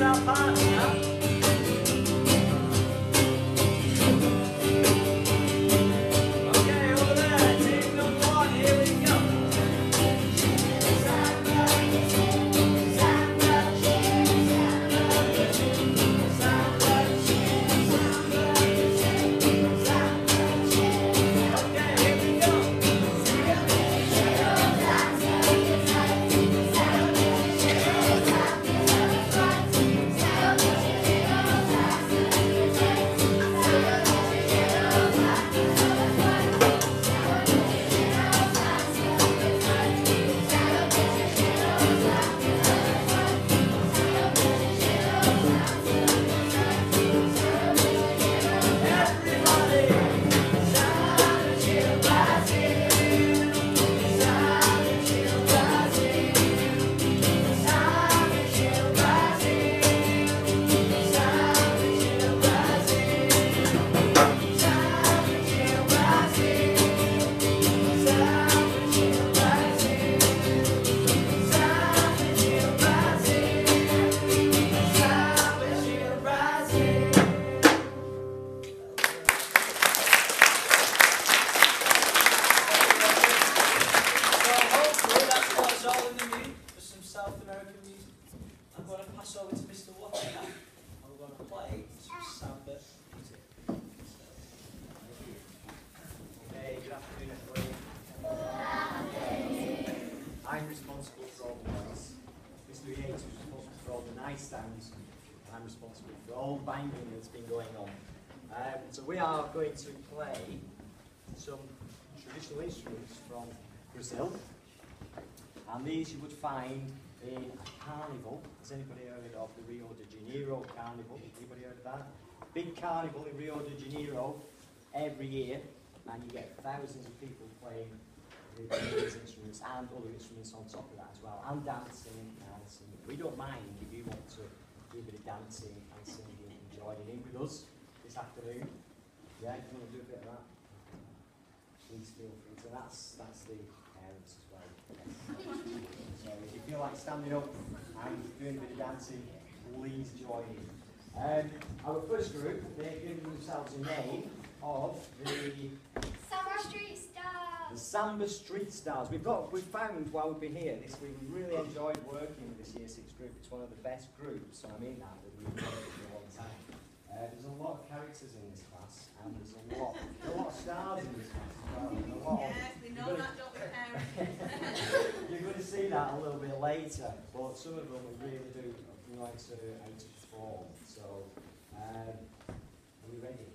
South Park. That's been going on. Um, so we are going to play some traditional instruments from Brazil. And these you would find in a carnival. Has anybody heard of the Rio de Janeiro carnival? Anybody heard of that? Big carnival in Rio de Janeiro every year, and you get thousands of people playing these instruments and other instruments on top of that as well, and dancing and singing. We don't mind if you want to do a bit of dancing and singing joining in with us this afternoon. Yeah, if you want to do a bit of that, please feel free. So that's that's the parents as well. Yes. So if you feel like standing up and doing a bit of dancing, please join in. Um, our first group, they've given themselves a name of the Summer Street Stars. the Samba Street Stars. We've got, we've found while we've been here this week, we've really enjoyed working with this Year 6 group. It's one of the best groups, so I mean that, that we've worked with for a long time. Uh, there's a lot of characters in this class, and there's a lot, a lot of stars in this class as well. and a lot Yes, we know that, don't we, parents? You're going to see that a little bit later, but some of them we really do like to, perform. So, um, are we ready?